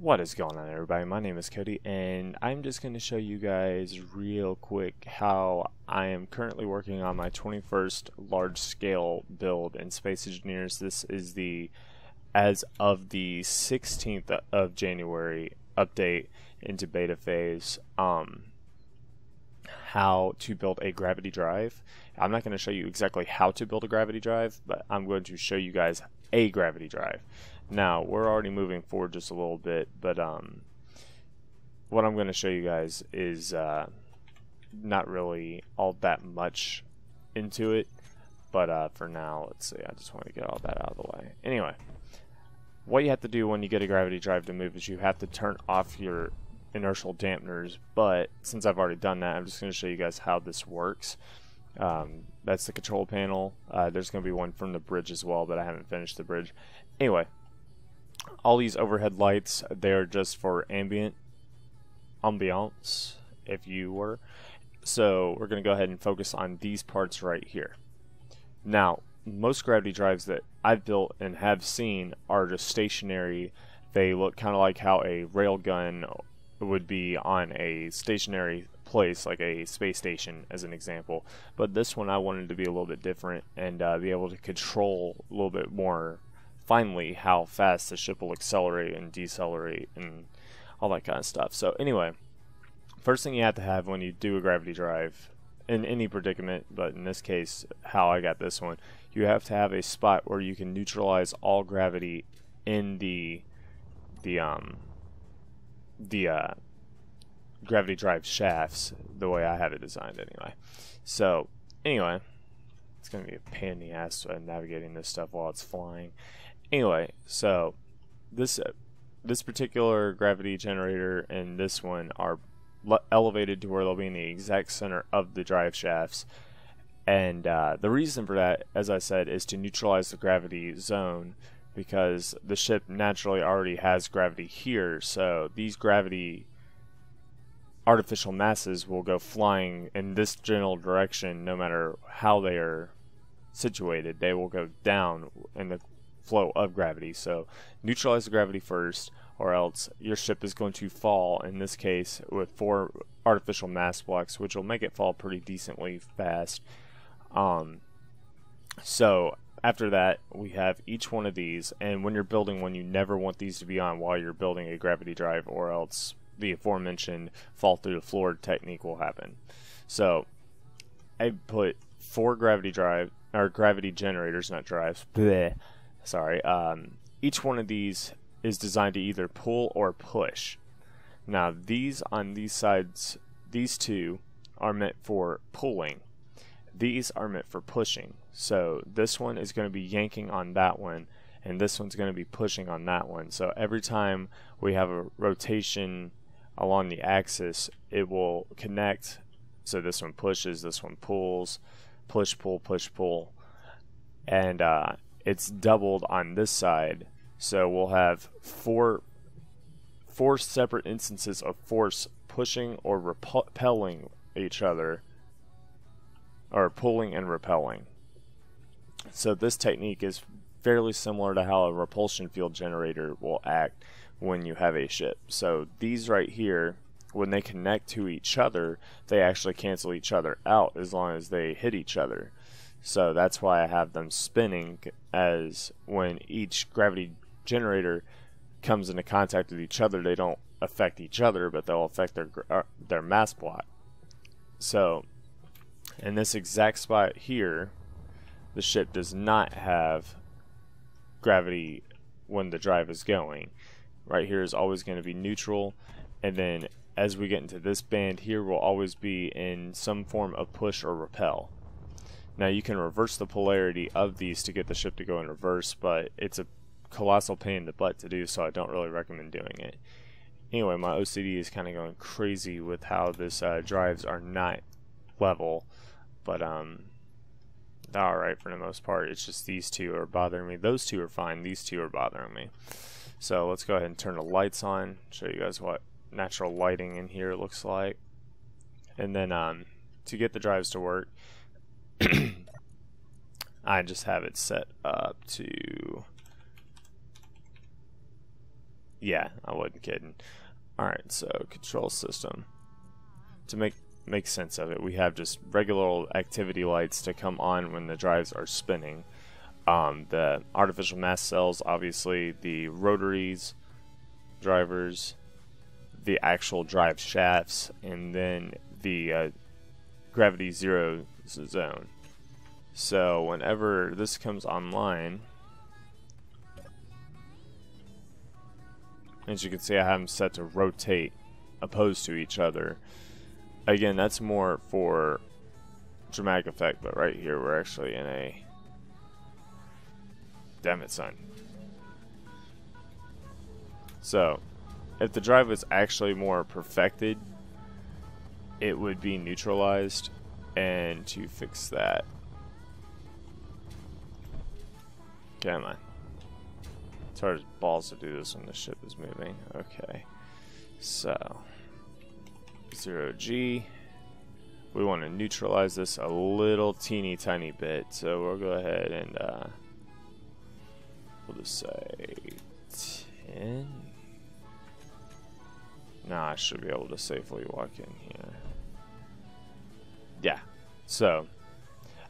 What is going on everybody? My name is Cody and I'm just going to show you guys real quick how I am currently working on my 21st large scale build in Space Engineers. This is the as of the 16th of January update into beta phase um, how to build a gravity drive. I'm not going to show you exactly how to build a gravity drive but I'm going to show you guys a gravity drive. Now, we're already moving forward just a little bit, but um, what I'm going to show you guys is uh, not really all that much into it, but uh, for now, let's see, I just want to get all that out of the way. Anyway, what you have to do when you get a gravity drive to move is you have to turn off your inertial dampeners, but since I've already done that, I'm just going to show you guys how this works. Um, that's the control panel. Uh, there's going to be one from the bridge as well, but I haven't finished the bridge. Anyway, all these overhead lights, they're just for ambient ambiance, if you were. So we're going to go ahead and focus on these parts right here. Now, most gravity drives that I've built and have seen are just stationary. They look kind of like how a railgun would be on a stationary place, like a space station, as an example. But this one I wanted to be a little bit different and uh, be able to control a little bit more finally how fast the ship will accelerate and decelerate and all that kind of stuff. So anyway, first thing you have to have when you do a gravity drive in any predicament, but in this case, how I got this one, you have to have a spot where you can neutralize all gravity in the the um the uh, gravity drive shafts the way I have it designed anyway. So anyway, it's gonna be a pain in the ass uh, navigating this stuff while it's flying. Anyway, so this uh, this particular gravity generator and this one are elevated to where they'll be in the exact center of the drive shafts. And uh, the reason for that, as I said, is to neutralize the gravity zone because the ship naturally already has gravity here. So these gravity artificial masses will go flying in this general direction no matter how they are situated. They will go down in the flow of gravity. So neutralize the gravity first, or else your ship is going to fall, in this case, with four artificial mass blocks, which will make it fall pretty decently fast. Um, so after that, we have each one of these, and when you're building one, you never want these to be on while you're building a gravity drive, or else the aforementioned fall through the floor technique will happen. So I put four gravity drive or gravity generators, not drives. Bleh sorry, um, each one of these is designed to either pull or push. Now these on these sides, these two are meant for pulling. These are meant for pushing. So this one is going to be yanking on that one and this one's going to be pushing on that one. So every time we have a rotation along the axis, it will connect. So this one pushes, this one pulls, push, pull, push, pull. And uh, it's doubled on this side. So we'll have four four separate instances of force pushing or repelling each other or pulling and repelling. So this technique is fairly similar to how a repulsion field generator will act when you have a ship. So these right here, when they connect to each other, they actually cancel each other out as long as they hit each other. So that's why I have them spinning as when each gravity generator comes into contact with each other, they don't affect each other, but they'll affect their uh, their mass block. So, in this exact spot here, the ship does not have gravity when the drive is going. Right here is always going to be neutral, and then as we get into this band here, we'll always be in some form of push or repel. Now you can reverse the polarity of these to get the ship to go in reverse, but it's a colossal pain in the butt to do, so I don't really recommend doing it. Anyway, my OCD is kind of going crazy with how this uh, drives are not level, but um, alright for the most part. It's just these two are bothering me. Those two are fine. These two are bothering me. So let's go ahead and turn the lights on. Show you guys what natural lighting in here looks like. And then um, to get the drives to work, I just have it set up to Yeah, I wasn't kidding. Alright, so control system. To make make sense of it, we have just regular activity lights to come on when the drives are spinning. Um, the artificial mass cells, obviously, the rotaries, drivers, the actual drive shafts, and then the uh, gravity zero zone. So whenever this comes online, as you can see I have them set to rotate opposed to each other. Again, that's more for dramatic effect, but right here we're actually in a... Damn it, son. So, if the drive was actually more perfected, it would be neutralized. And to fix that, Come on. It's hard as balls to do this when the ship is moving. Okay. So, 0G. We want to neutralize this a little teeny tiny bit. So we'll go ahead and uh, we'll just say 10. Nah, I should be able to safely walk in here. So,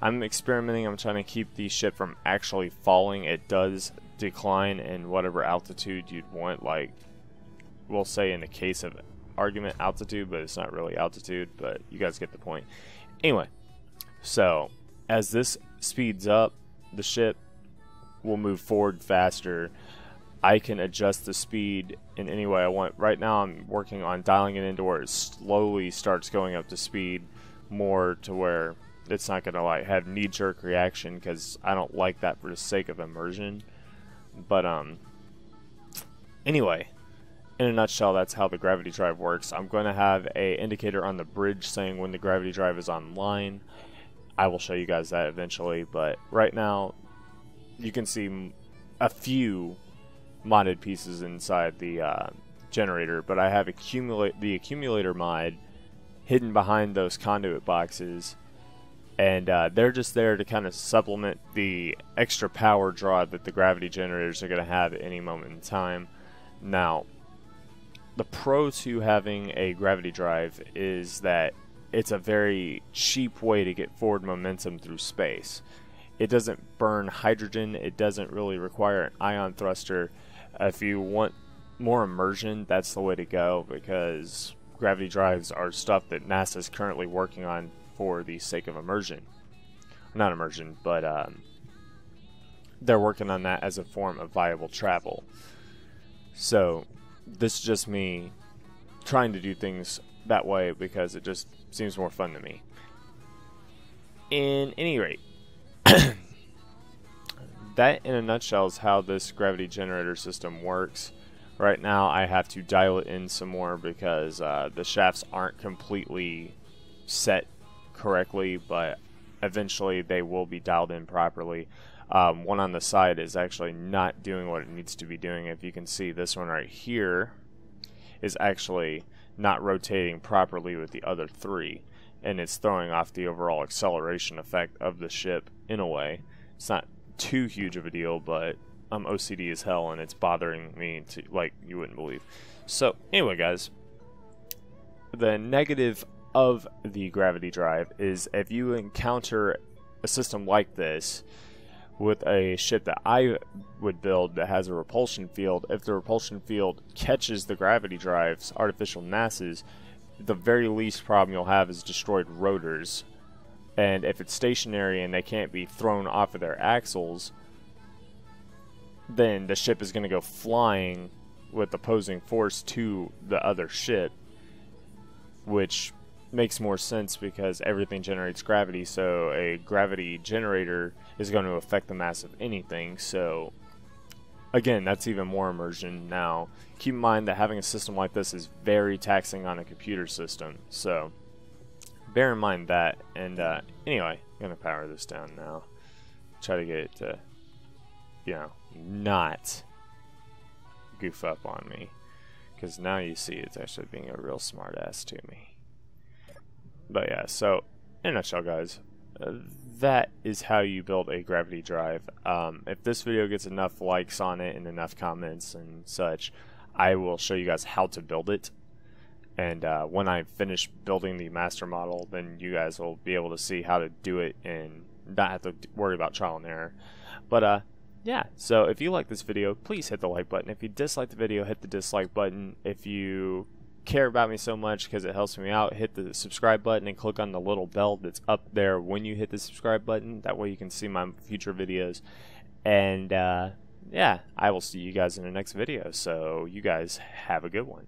I'm experimenting. I'm trying to keep the ship from actually falling. It does decline in whatever altitude you'd want. Like, we'll say in the case of argument altitude, but it's not really altitude, but you guys get the point. Anyway, so as this speeds up, the ship will move forward faster. I can adjust the speed in any way I want. Right now, I'm working on dialing it into where it slowly starts going up to speed more to where it's not gonna like have knee jerk reaction because I don't like that for the sake of immersion. But um, anyway, in a nutshell, that's how the gravity drive works. I'm going to have a indicator on the bridge saying when the gravity drive is online. I will show you guys that eventually, but right now you can see a few modded pieces inside the uh, generator, but I have accumulate the accumulator mod hidden behind those conduit boxes and uh, they're just there to kind of supplement the extra power draw that the gravity generators are going to have at any moment in time. Now, the pro to having a gravity drive is that it's a very cheap way to get forward momentum through space. It doesn't burn hydrogen, it doesn't really require an ion thruster. If you want more immersion, that's the way to go because gravity drives are stuff that NASA is currently working on for the sake of immersion. Not immersion, but um, they're working on that as a form of viable travel. So this is just me trying to do things that way because it just seems more fun to me. In any rate, that in a nutshell is how this gravity generator system works. Right now I have to dial it in some more because uh, the shafts aren't completely set correctly, but eventually they will be dialed in properly. Um, one on the side is actually not doing what it needs to be doing. If you can see, this one right here is actually not rotating properly with the other three, and it's throwing off the overall acceleration effect of the ship in a way. It's not too huge of a deal, but I'm OCD as hell, and it's bothering me to like you wouldn't believe. So anyway, guys, the negative of the gravity drive is if you encounter a system like this with a ship that I would build that has a repulsion field, if the repulsion field catches the gravity drive's artificial masses, the very least problem you'll have is destroyed rotors. And if it's stationary and they can't be thrown off of their axles, then the ship is going to go flying with opposing force to the other ship, which makes more sense because everything generates gravity, so a gravity generator is going to affect the mass of anything. So, again, that's even more immersion. Now, keep in mind that having a system like this is very taxing on a computer system, so bear in mind that. And uh, anyway, I'm going to power this down now. Try to get it to, you know, not goof up on me. Because now you see it's actually being a real smartass to me. But yeah, so in a nutshell, guys, uh, that is how you build a gravity drive. Um, if this video gets enough likes on it and enough comments and such, I will show you guys how to build it. And uh, when I finish building the master model, then you guys will be able to see how to do it and not have to worry about trial and error. But uh, yeah, so if you like this video, please hit the like button. If you dislike the video, hit the dislike button. If you care about me so much because it helps me out, hit the subscribe button and click on the little bell that's up there when you hit the subscribe button. That way you can see my future videos. And uh, yeah, I will see you guys in the next video. So you guys have a good one.